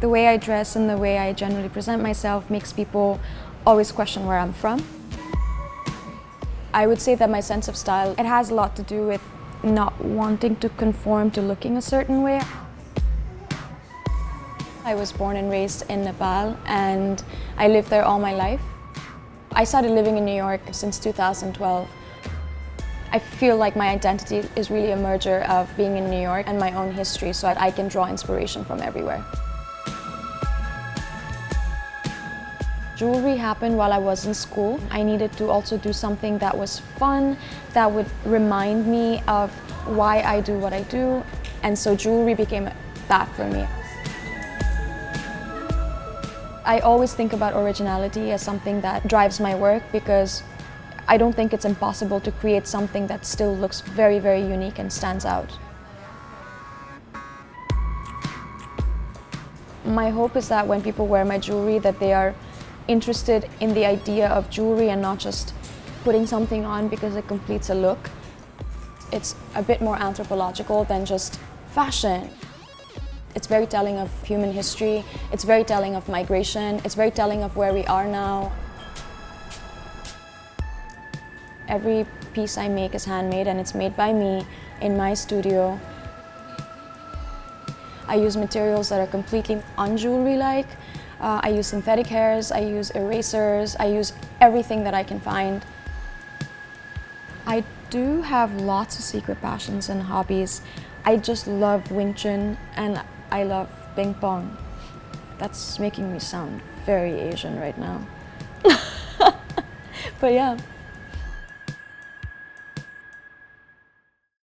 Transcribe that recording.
The way I dress and the way I generally present myself makes people always question where I'm from. I would say that my sense of style, it has a lot to do with not wanting to conform to looking a certain way. I was born and raised in Nepal and I lived there all my life. I started living in New York since 2012. I feel like my identity is really a merger of being in New York and my own history so that I can draw inspiration from everywhere. Jewelry happened while I was in school. I needed to also do something that was fun, that would remind me of why I do what I do, and so jewelry became that for me. I always think about originality as something that drives my work because I don't think it's impossible to create something that still looks very, very unique and stands out. My hope is that when people wear my jewelry that they are interested in the idea of jewelry and not just putting something on because it completes a look. It's a bit more anthropological than just fashion. It's very telling of human history, it's very telling of migration, it's very telling of where we are now. Every piece I make is handmade and it's made by me in my studio. I use materials that are completely unjewelry-like, uh, I use synthetic hairs, I use erasers, I use everything that I can find. I do have lots of secret passions and hobbies. I just love Wing Chun and I love ping pong. That's making me sound very Asian right now. but yeah.